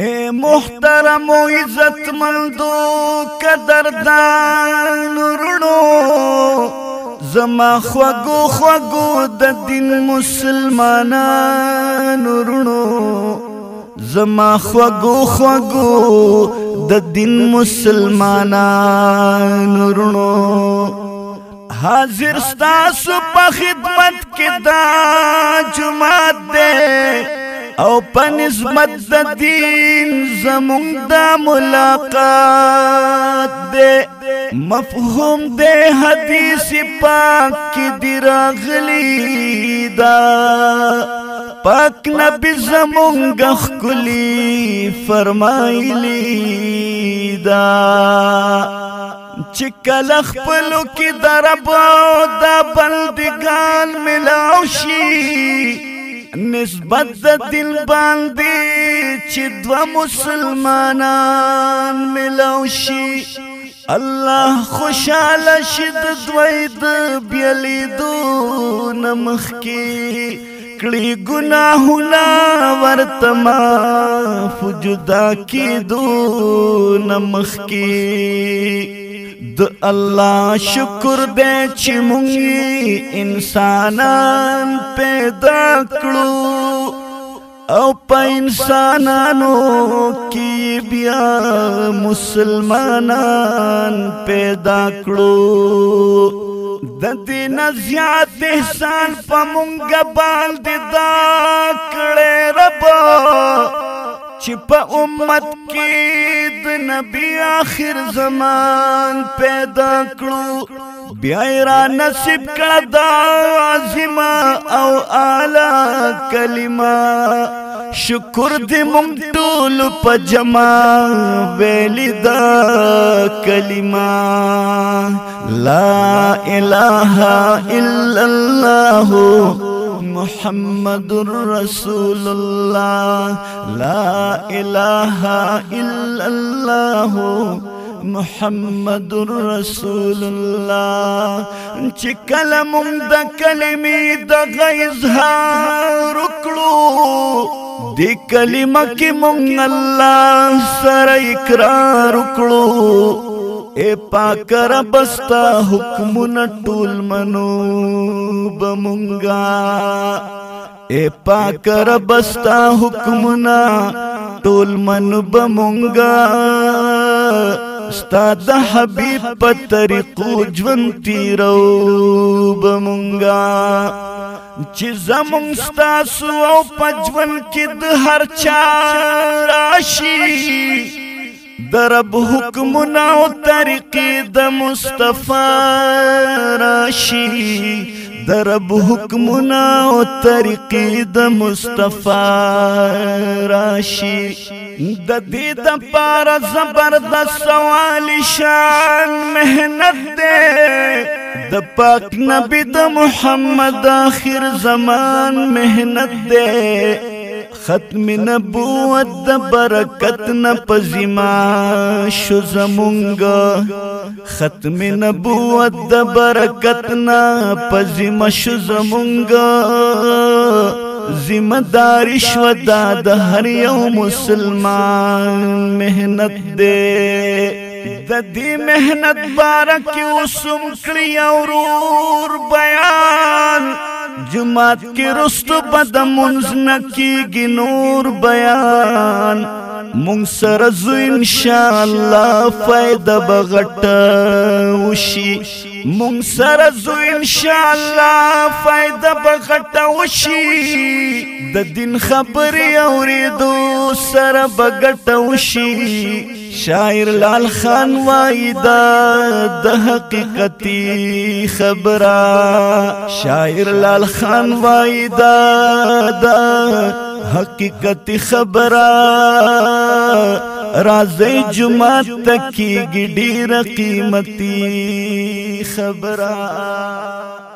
اے محترم و عزت مندو قدردان رونو زما خوگو خوگو د دین مسلمانان رونو زما خوگو خوگو د دین مسلمانان رونو حاضر ستاسو په خدمت کې دا جمعه او پنسبت د دین زمون د ملاقات دے مفهوم دے حدیث پاک کی دراغلی دا پاک نبی زمون گخ کلی فرمایلی دا چې کله خپل کې دربو د بلدګان ملاوشي نسبت د دل باندې چې دوا مسلمانان ملو شي الله خوشاله شي د دوی د بیلې دو نمخ کې کړي ګناهونه ورته ما فجدا کې دو نمخ کې د الله شکر به چې مونږ انسانان پیدا کړو او په انسانانو کې بیا مسلمانان پیدا کړو د دین زیات احسان پمونګ باندې دا کړه رب چې په امت کې د نبی آخر زمان پیدا کړو بیا را نصیب کړه دا عظیمه او اعلی کلمه شکر دی ممتول پا جمع ویلی دا کلمہ لا اله الا الله محمد رسول الله لا اله الا الله محمد رسول الله چې کلم دا کلمی دا غیظہ رکلو دی کلمه کې مونږ الله سره اقرار وکړو اے پاک رب استا حکم نټول منو بمونګا اے پاک رب استا حکم نا ټول من بمونګا ستا د حبيب په طریقو ژوند تیرو بمونګا چې زمون ستاسو او پجون کې د هر چا راشي درب حکمنا او طریقې د مصطفی راشي درب حکمنا او طریقې د مصطفی راشي د دې د پار زبردست سوال شان مهنت ده د پاک نبی د محمد اخر زمان مهنت ده ختم نبوت د برکت نه پزما شو زمونږ ختم نبوت د برکت نه پزما شو زمونږ ذمہدار شو دا د هر یو مسلمان مهنت ده د دې مهنت بارک وسم کړی اورور بیان جمعات کې رست بد منز نکیږي نور بیان مونږ سره زو ان شاء الله فائدہ بغټ وشي مونږ سره زو ان شاء الله فائدہ بغټ وشي د دین خبرې اورېدو سره بغټ وشي شاعر لال خان وای دا د حقیقتي خبره شاعر لال خان وای دا د حقیقتي خبره راځي جمعه تکي ګډي قیمتي خبره